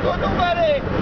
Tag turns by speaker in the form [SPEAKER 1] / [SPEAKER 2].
[SPEAKER 1] Tudo, Marinho!